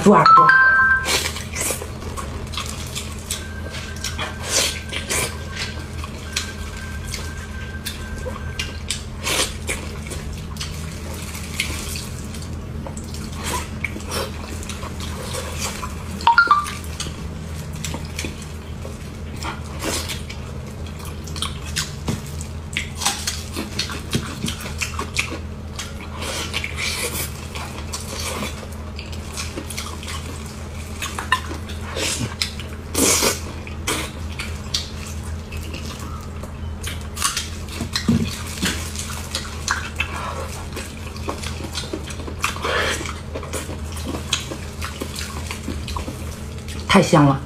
住耳朵。太香了。